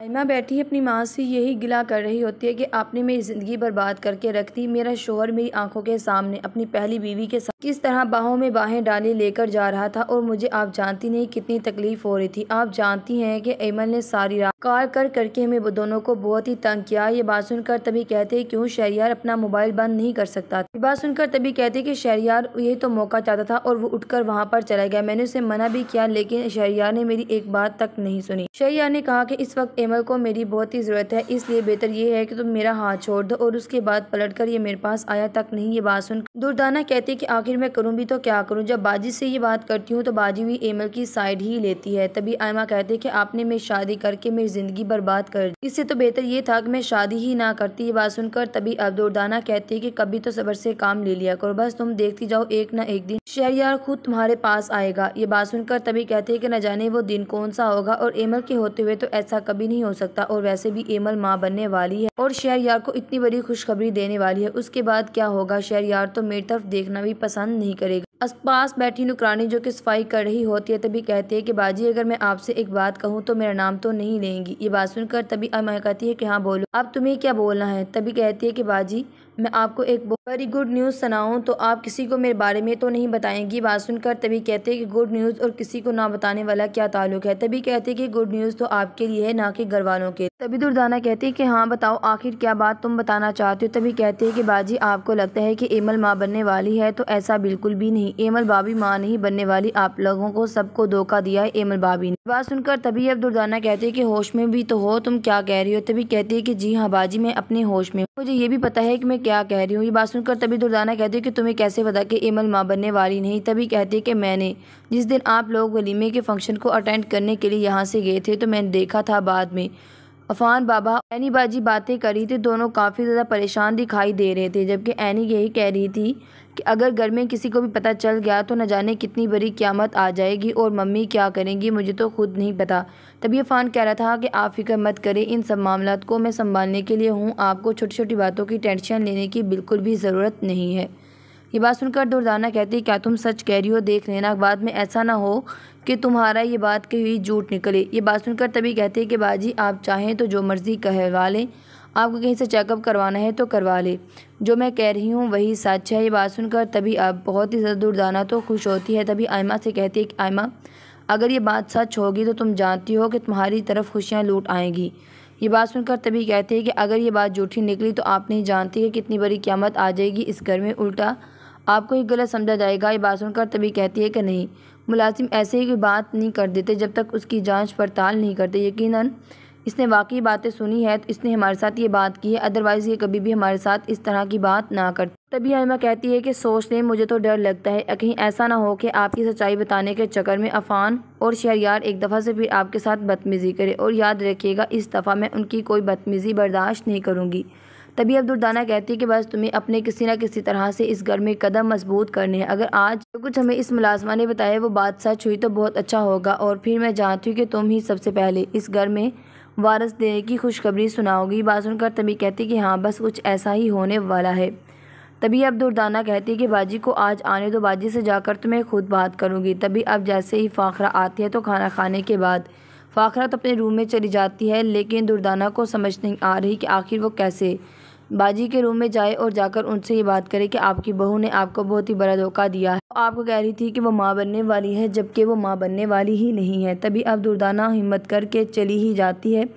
आयमा बैठी अपनी माँ से यही गिला कर रही होती है कि आपने मेरी ज़िंदगी बर्बाद करके रख दी, मेरा शोहर मेरी आँखों के सामने अपनी पहली बीवी के साथ किस तरह बाहों में बाहें डाली लेकर जा रहा था और मुझे आप जानती नहीं कितनी तकलीफ़ हो रही थी। आप जानती हैं कि ऐमन ने सारी रात कॉल कर करके हमें दोनों को बहुत ही तंग किया। ये बात सुनकर तभी कहते क्यों शहरियार अपना मोबाइल बंद नहीं कर सकता? ये बात सुनकर तभी कहते कि शहरियार, यही तो मौका चाहता था और वो उठकर वहाँ पर चला गया। मैंने उसे मना भी किया, लेकिन शहरियार ने मेरी एक बात तक नहीं सुनी। शहरियार ने कहा कि इस वक्त एमल को मेरी बहुत ही ज़रूरत है, इसलिए बेहतर ये है कि तुम मेरा हाथ छोड़ दो और उसके बाद पलट कर ये मेरे पास आया तक नहीं, ये बात सुन। दुर्दाना कहती है कि आखिर मैं करूँ भी तो क्या करूँ? जब बाजी से ये बात करती हूँ तो बाजी भी एमल की साइड ही लेती है। तभी आयमा कहते हैं कि आपने मेरी शादी करके मेरी ज़िंदगी बर्बाद कर दी। इससे तो बेहतर ये था कि मैं शादी ही ना करती, ये बात सुनकर तभी अब दुर्दाना कहती है कि कभी तो सबर से काम ले लिया करो, बस तुम देखती जाओ एक ना एक दिन। शहरियार खुद तुम्हारे पास आएगा। ये बात सुनकर तभी कहते हैं कि न जाने वो दिन कौन सा होगा और एमल के होते हुए तो ऐसा कभी नहीं हो सकता और वैसे भी एमल माँ बनने वाली है। और शहरियार को इतनी बड़ी खुशखबरी देने वाली है। उसके बाद क्या होगा? शहरियार तो मेरी तरफ़ देखना भी पसंद नहीं करेगा। पास बैठी नुकरानी जो कि सफ़ाई कर रही होती है, तभी कहती है कि, बाजी, अगर मैं आपसे एक बात कहूँ तो मेरा नाम तो नहीं लेंगी। ये बात सुनकर तभी अमा कहती है कि हाँ बोलो। अब तुम्हें क्या बोलना है? तभी कहती है कि, बाजी, मैं आपको एक वेरी गुड न्यूज़ सुनाऊं तो आप किसी को मेरे बारे में तो नहीं बताएँगी? बात सुनकर तभी कहते हैं कि गुड न्यूज़ और किसी को ना बताने वाला क्या ताल्लुक है? तभी कहते हैं कि गुड न्यूज़ तो आपके लिए है, ना कि घर वालों के तभी दुर्दाना कहती है कि हाँ बताओ, आखिर क्या बात तुम बताना चाहते हो? तभी कहते हैं कि, बाजी, आपको लगता है कि एमल माँ बनने वाली है तो ऐसा बिल्कुल भी नहीं एमल बाबी माँ नहीं बनने वाली। आप लोगों को सबको धोखा दिया है एमल बाबी ने। बात सुनकर तभी अब दुर्दाना कहते हैं कि होश में भी तो हो, तुम क्या कह रही हो? तभी कहती है कि जी हाँ बाजी मैं अपने होश में मुझे ये भी पता है कि मैं क्या कह रही हूँ। ये बात सुनकर तभी दुर्दाना कहती है कि तुम्हें कैसे पता कि एमल माँ बनने वाली नहीं? तभी कहती है कि मैंने जिस दिन आप लोग वलीमे के फ़ंक्शन को अटेंड करने के लिए यहाँ से गए थे तो मैंने देखा था बाद में। अफान बाबा एनी बाजी बातें करी थी, दोनों काफ़ी ज़्यादा परेशान दिखाई दे रहे थे, जबकि एनी यही कह रही थी कि अगर घर में किसी को भी पता चल गया तो न जाने कितनी बड़ी क्यामत आ जाएगी और मम्मी क्या करेंगी, मुझे तो खुद नहीं पता। तभी अफान कह रहा था कि आप फ़िक्र मत करें, इन सब मामला को मैं संभालने के लिए हूँ, आपको छोटी छोटी बातों की टेंशन लेने की बिल्कुल भी ज़रूरत नहीं है। ये बात सुनकर दुर्दाना कहती क्या तुम सच कह रही हो? देख लेना, बाद में ऐसा ना हो कि तुम्हारा ये बात कही हुई झूठ निकले। ये बात सुनकर तभी कहती है कि, बाजी, आप चाहें तो जो मर्ज़ी कहवा लें। आपको कहीं से चेकअप करवाना है तो करवा ले। जो मैं कह रही हूँ, वही सच है। ये बात सुनकर तभी अब बहुत ही ज़्यादा दुर्दाना तो खुश होती है। तभी आयमा से कहती है कि, आयमा, अगर ये बात सच होगी तो तुम जानती हो कि तुम्हारी तरफ़ खुशियाँ लूट आएँगी। ये बात सुनकर तभी कहते हैं कि, अगर ये बात झूठी निकली तो आप नहीं जानती कि कितनी बड़ी क्यामत आ जाएगी। इस घर में उल्टा आपको ही गलत समझा जाएगा, ये बात सुनकर तभी कहती है कि नहीं। मुलाजिम ऐसे ही कोई बात नहीं कर देते जब तक उसकी जाँच पड़ताल नहीं करते। यकीनन, इसने वाकई बातें सुनी है तो इसने हमारे साथ ये बात की है अदरवाइज़ ये कभी भी हमारे साथ इस तरह की बात ना करती तभी आयमा कहती है कि सोच लें, मुझे तो डर लगता है। कहीं ऐसा ना हो कि आपकी सच्चाई बताने के चक्कर में अफान और शहरियार एक दफ़ा से फिर आपके साथ बदतमीज़ी करे। और याद रखिएगा, इस दफ़ा मैं उनकी कोई बदतमीज़ी बर्दाश्त नहीं करूँगी। तभी अब दुर्दाना कहती है कि बस तुम्हें अपने किसी न किसी तरह से इस घर में कदम मज़बूत करने हैं। अगर आज जो कुछ हमें इस मुलाजमा ने बताया वो बात सच हुई तो बहुत अच्छा होगा और फिर मैं जानती हूँ कि तुम ही सबसे पहले इस घर में वारस देने की खुशखबरी सुनाओगी। बात सुनकर तभी कहती कि हाँ बस कुछ ऐसा ही होने वाला है। तभी अब दुर्दाना कहती है कि बाजी को आज आने दो, बाजी से जाकर तो मैं खुद बात करूँगी। तभी अब जैसे ही फ़ाखरा आती है तो खाना खाने के बाद फ़ाखरा तो अपने रूम में चली जाती है, लेकिन दुर्दाना को समझ नहीं आ रही कि आखिर वो कैसे बाजी के रूम में जाए और जाकर उनसे ये बात करे कि आपकी बहू ने आपको बहुत ही बड़ा धोखा दिया है। आपको कह रही थी कि वो माँ बनने वाली है, जबकि वो माँ बनने वाली ही नहीं है। तभी अब दुर्दाना हिम्मत करके चली ही जाती है।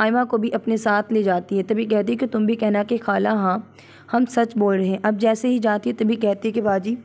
आयमा को भी अपने साथ ले जाती है। तभी कहती है कि तुम भी कहना कि खाला हाँ हम सच बोल रहे हैं। अब जैसे ही जाती है, तभी कहती है कि बाजी,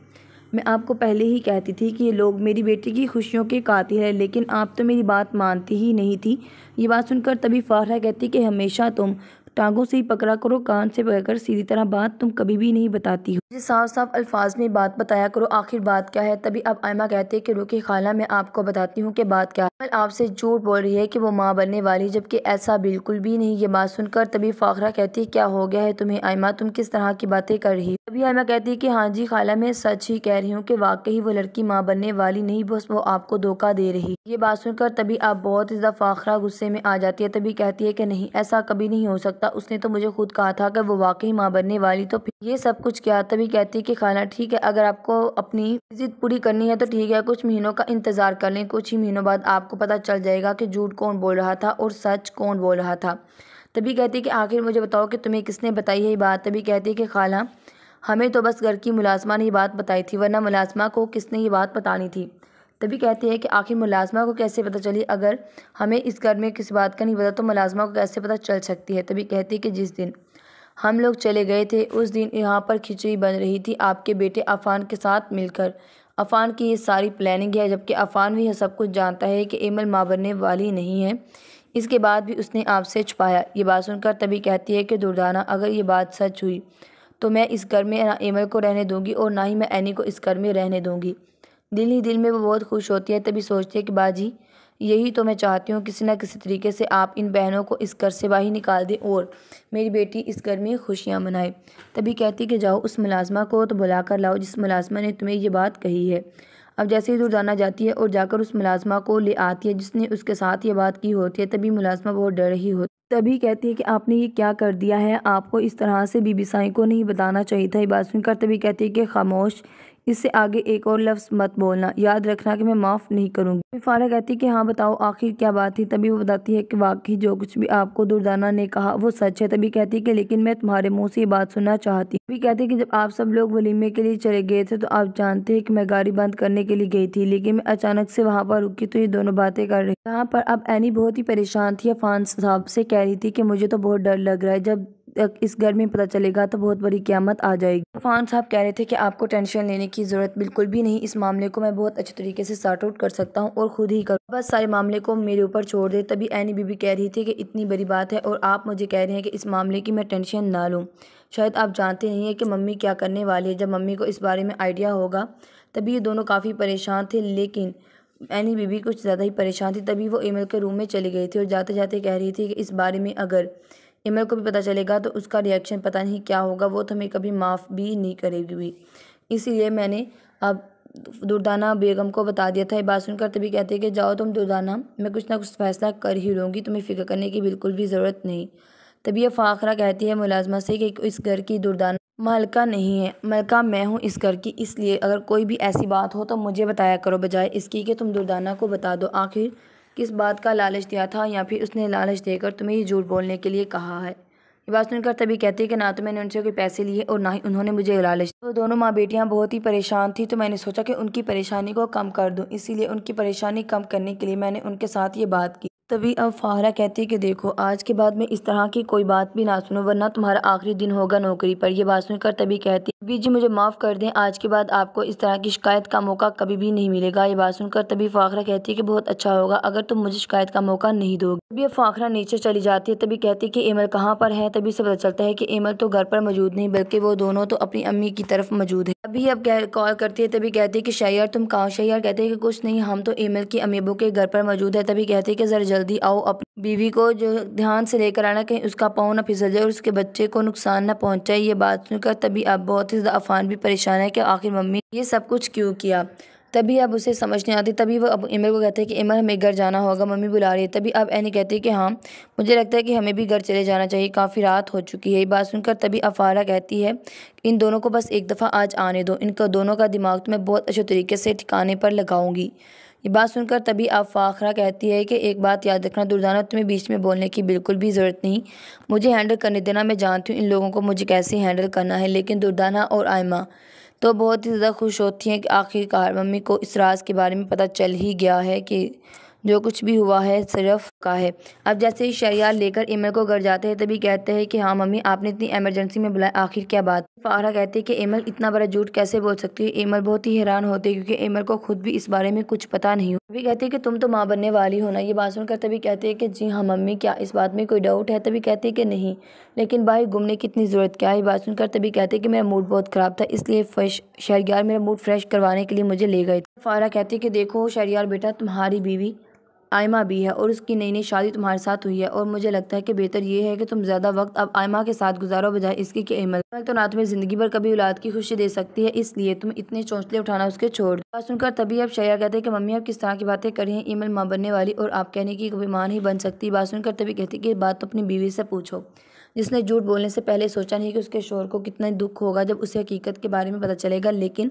मैं आपको पहले ही कहती थी कि ये लोग मेरी बेटी की खुशियों के कातिल है, लेकिन आप तो मेरी बात मानती ही नहीं थी। ये बात सुनकर तभी फारहा कहती कि हमेशा तुम टांगों से ही पकड़ा करो, कान से पकड़कर सीधी तरह बात तुम कभी भी नहीं बताती हो। मुझे साफ़ साफ़ अल्फाज में बात बताया करो, आखिर बात क्या है? तभी अब आयमा कहते हैं कि रुके खाला, मैं आपको बताती हूँ कि बात क्या है। आपसे झूठ बोल रही है कि वो माँ बनने वाली, जबकि ऐसा बिल्कुल भी नहीं। ये बात सुनकर तभी फाखरा कहती है, क्या हो गया है तुम्हें आयमा? तुम किस तरह की बातें कर रही तभी आयमा कहती है कि हाँ जी खाला, मैं सच ही कह रही हूँ कि वाकई वो लड़की माँ बनने वाली नहीं, बस वो आपको धोखा दे रही ये बात सुनकर तभी आप बहुत ज़्यादा फाखरा गुस्से में आ जाती है। तभी कहती है कि, नहीं, ऐसा कभी नहीं हो सकता। उसने तो मुझे खुद कहा था कि वो वाकई माँ बनने वाली तो ये सब कुछ क्या? तभी कहती है कि खाना ठीक है, अगर आपको अपनी जिद पूरी करनी है तो ठीक है, कुछ महीनों का इंतज़ार कर लें। कुछ ही महीनों बाद आपको पता चल जाएगा कि झूठ कौन बोल रहा था और सच कौन बोल रहा था। तभी कहती है कि आखिर मुझे बताओ कि तुम्हें किसने बताई है ये बात? तभी कहती है कि खाला, हमें तो बस घर की मुलाजमा ने ये बात बताई थी, वरना मुलाजमा को किसने ये बात बतानी थी? तभी कहती है कि आखिर मुलाजमा को कैसे पता चली? अगर हमें इस घर में किसी बात का नहीं पता तो मुलाजमा को कैसे पता चल सकती है? तभी कहती है कि जिस दिन हम लोग चले गए थे। उस दिन यहाँ पर खिचड़ी बन रही थी। आपके बेटे अफ़ान के साथ मिलकर। अफ़ान की ये सारी प्लानिंग है, जबकि अफ़ान भी सब कुछ जानता है कि एमल माँ बनने वाली नहीं है। इसके बाद भी उसने आपसे छुपाया। ये बात सुनकर तभी कहती है कि, दुर्दाना, अगर ये बात सच हुई तो मैं इस घर में ना एमल को रहने दूँगी और ना ही मैं एनी को इस घर में रहने दूँगी। दिल ही दिल में वो बहुत खुश होती है, तभी सोचती है कि, बाजी यही तो मैं चाहती हूँ किसी न किसी तरीके से आप इन बहनों को इस घर से बाहर निकाल दें और मेरी बेटी इस घर में खुशियाँ मनाए। तभी कहती कि जाओ उस मुलाजमा को तो बुला कर लाओ जिस मुलाजमा ने तुम्हें ये बात कही है। अब जैसे ही दुर्दाना जाती है और जाकर उस मुलाजमा को ले आती है जिसने उसके साथ ये बात की होती है तभी मुलाजमा बहुत डर रही होती तभी कहती है कि आपने ये क्या कर दिया है? आपको इस तरह से बीबी साई को नहीं बताना चाहिए था ये बात सुनकर तभी कहती है कि खामोश इससे आगे एक और लफ्ज़ मत बोलना। याद रखना कि मैं माफ़ नहीं करूँगी। फारा कहती कि हाँ बताओ, आखिर क्या बात थी? तभी वो बताती है कि वाकई जो कुछ भी आपको दुर्दाना ने कहा, वो सच है। तभी कहती है कि, लेकिन मैं तुम्हारे मुँह से ये बात सुनना चाहती तभी कहती कि, जब आप सब लोग वलीमे के लिए चले गए थे तो आप जानते हैं कि मैं गाड़ी बंद करने के लिए गई थी, लेकिन मैं अचानक से वहाँ पर रुकी तो ये दोनों बातें कर रही यहाँ पर अब एनी बहुत ही परेशान थी अफान साहब से, कह रही थी कि, मुझे तो बहुत डर लग रहा है। जब इस घर में पता चलेगा तो बहुत बड़ी क्यामत आ जाएगी। तूफ़ान साहब कह रहे थे कि आपको टेंशन लेने की ज़रूरत बिल्कुल भी नहीं। इस मामले को मैं बहुत अच्छे तरीके से सॉर्ट आउट कर सकता हूँ और ख़ुद ही कर। बस सारे मामले को मेरे ऊपर छोड़ दे, तभी एनी बीबी कह रही थी कि इतनी बड़ी बात है और आप मुझे कह रहे हैं कि इस मामले की मैं टेंशन ना लूँ। शायद आप जानते नहीं हैं कि मम्मी क्या करने वाली है। जब मम्मी को इस बारे में आइडिया होगा, तभी ये दोनों काफ़ी परेशान थे, लेकिन एनी बीबी कुछ ज़्यादा ही परेशान थी। तभी वो एमएल के रूम में चली गई थी और जाते जाते कह रही थी कि इस बारे में अगर इमर को भी पता चलेगा तो उसका रिएक्शन पता नहीं क्या होगा, वो तो हमें कभी माफ़ भी नहीं करेगी भी। इसीलिए मैंने अब दुर्दाना बेगम को बता दिया था, ये बात सुनकर तभी कहते हैं कि, जाओ तुम दुर्दाना, मैं कुछ ना कुछ फ़ैसला कर ही लूँगी, तुम्हें फ़िक्र करने की बिल्कुल भी ज़रूरत नहीं। तभी ये फ़ाखरा कहती है मुलाजमा से कि इस घर की दुर्दाना मलका नहीं है, मलका मैं हूँ इस घर की, इसलिए अगर कोई भी ऐसी बात हो तो मुझे बताया करो, बजाय इसकी कि तुम दुर्दाना को बता दो। आखिर किस बात का लालच दिया था या फिर उसने लालच देकर तुम्हें ये झूठ बोलने के लिए कहा है? ये बात सुनकर तभी कहती है कि ना तो मैंने उनसे कोई पैसे लिए और ना ही उन्होंने मुझे लालच तो दोनों माँ बेटियाँ बहुत ही परेशान थी तो मैंने सोचा कि उनकी परेशानी को कम कर दूँ। इसीलिए उनकी परेशानी कम करने के लिए मैंने उनके साथ ये बात की। तभी अब फाहरा कहती है कि देखो, आज के बाद में इस तरह की कोई बात भी ना सुनो, वरना तुम्हारा आखिरी दिन होगा नौकरी पर। यह बात सुनकर तभी कहती भी जी मुझे माफ़ कर दें, आज के बाद आपको इस तरह की शिकायत का मौका कभी भी नहीं मिलेगा। ये बात सुनकर तभी फाखरा कहती है कि बहुत अच्छा होगा, अगर तुम मुझे शिकायत का मौका नहीं दोगे। तभी फाखरा नीचे चली जाती है, तभी कहती है कि एमल कहाँ पर है? तभी से पता चलता है कि एमल तो घर पर मौजूद नहीं, बल्कि वो दोनों तो अपनी अम्मी की तरफ़ मौजूद है। अभी अब कॉल करती है, तभी कहती है कि शैयर, तुम कहाँ शैयर कहते हैं कि कुछ नहीं, हम तो एमल की अमीबों के घर पर मौजूद है। तभी कहती है कि ज़रा जल्दी आओ, अपनी बीवी को जो ध्यान से लेकर आना, कहीं उसका पाँव ना फिसल जाए और उसके बच्चे को नुकसान ना पहुँचाए, ये बात सुनकर तभी अब बहुत ही ज़्यादा अफान भी परेशान है कि आखिर मम्मी ये सब कुछ क्यों किया? तभी अब उसे समझ नहीं आती, तभी वो अब इमर को कहते हैं कि, इमर, हमें घर जाना होगा, मम्मी बुला रही है। तभी अब एनी कहती है कि हाँ मुझे लगता है कि हमें भी घर चले जाना चाहिए, काफ़ी रात हो चुकी है। ये बात सुनकर तभी अफारा कहती है, इन दोनों को बस एक दफ़ा आज आने दो, इनका दोनों का दिमाग तो मैं बहुत अच्छे तरीके से ठिकाने पर लगाऊँगी। ये बात सुनकर तभी आप फ़ाखरा कहती है कि एक बात याद रखना, दुर्दाना, तुम्हें बीच में बोलने की बिल्कुल भी ज़रूरत नहीं। मुझे हैंडल करने देना, मैं जानती हूँ इन लोगों को मुझे कैसे हैंडल करना है, लेकिन दुर्दाना और आयमा तो बहुत ही ज़्यादा खुश होती हैं कि आखिरकार मम्मी को इस राज के बारे में पता चल ही गया है कि जो कुछ भी हुआ है, सिर्फ़ का है। अब जैसे ही शरियार लेकर एमल को घर जाते हैं, तभी कहते हैं कि हाँ मम्मी, आपने इतनी एमरजेंसी में बुलाया, आखिर क्या बात फारा कहते हैं कि एमल इतना बड़ा झूठ कैसे बोल सकती है? एमल बहुत ही हैरान होते हैं, क्योंकि एमल को खुद भी इस बारे में कुछ पता नहीं हो। तभी कहती है कि, तुम तो माँ बनने वाली हो ना? ये बात सुनकर तभी कहते हैं कि, जी हाँ मम्मी, क्या इस बात में कोई डाउट है? तभी कहते हैं कि, नहीं, लेकिन भाई, घूमने की इतनी ज़रूरत क्या है? बात सुनकर तभी कहते हैं कि, मेरा मूड बहुत ख़राब था, इसलिए फ्रेश शहरियार मेरा मूड फ्रेश करवाने के लिए मुझे ले गए फारा कहती है कि, देखो शहरियार बेटा, तुम्हारी बीवी आयमा भी है और उसकी नई नई शादी तुम्हारे साथ हुई है और मुझे लगता है कि बेहतर ये है कि तुम ज़्यादा वक्त अब आयमा के साथ गुजारो बजाय इसकी कि अहमद तो ना तुम्हें ज़िंदगी भर कभी औलाद की खुशी दे सकती है, इसलिए तुम इतने चौंसले उठाना उसके छोड़ बात सुनकर तभी अब शया कहते हैं कि, मम्मी, आप किस तरह की बातें करी ईमेल माँ बनने वाली और आप कहने की कभी माँ नहीं बन सकती। बात सुनकर तभी कहती है कि बात तो अपनी बीवी से पूछो। जिसने झूठ बोलने से पहले सोचा नहीं कि उसके शोर को कितना दुख होगा जब उसे हकीकत के बारे में पता चलेगा, लेकिन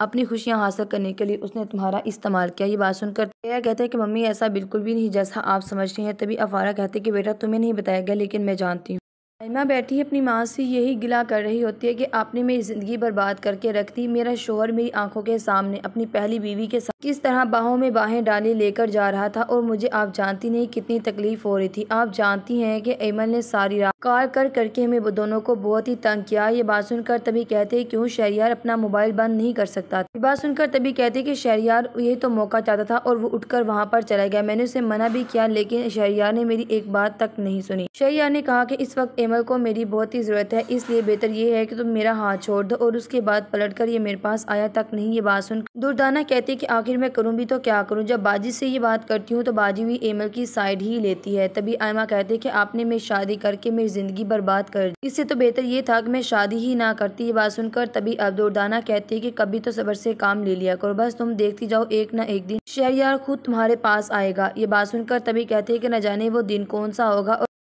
अपनी खुशियाँ हासिल करने के लिए उसने तुम्हारा इस्तेमाल किया। ये बात सुनकर तेरा कहते हैं कि मम्मी ऐसा बिल्कुल भी नहीं, जैसा आप समझती हैं, तभी अफारा कहते कि बेटा तुम्हें नहीं बताया गया, लेकिन मैं जानती हूँ। आयमा बैठी अपनी माँ से यही गिला कर रही होती है कि आपने मेरी ज़िंदगी बर्बाद करके रख दी, मेरा शोहर मेरी आँखों के सामने अपनी पहली बीवी के साथ किस तरह बाहों में बाहें डाली लेकर जा रहा था और मुझे आप जानती नहीं कितनी तकलीफ़ हो रही थी। आप जानती हैं कि ऐमन ने सारी रात कॉल कर करके हमें दोनों को बहुत ही तंग किया। ये बात सुनकर तभी कहते क्यों शहरियार अपना मोबाइल बंद नहीं कर सकता? ये बात सुनकर तभी कहते कि शहरियार, यही तो मौका चाहता था और वो उठकर वहाँ पर चला गया। मैंने उसे मना भी किया, लेकिन शहरियार ने मेरी एक बात तक नहीं सुनी। शहरियार ने कहा कि इस वक्त एमल को मेरी बहुत ही ज़रूरत है, इसलिए बेहतर ये है कि तुम मेरा हाथ छोड़ दो और उसके बाद पलट कर ये मेरे पास आया तक नहीं, ये बात सुन दुर्दाना कहती कि आखिर मैं करूँ भी तो क्या करूँ? जब बाजी से ये बात करती हूँ तो बाजी भी एमल की साइड ही लेती है। तभी आयमा कहते कि आपने मेरी शादी करके मेरी ज़िंदगी बर्बाद कर दी। इससे तो बेहतर ये था कि मैं शादी ही ना करती, ये बात सुनकर तभी अब दुर्दाना कहती है कि कभी तो सबर से काम ले लिया करो, बस तुम देखती जाओ एक ना एक दिन। शहरियार खुद तुम्हारे पास आएगा, ये बात सुनकर तभी कहते हैं कि न जाने वो दिन कौन सा होगा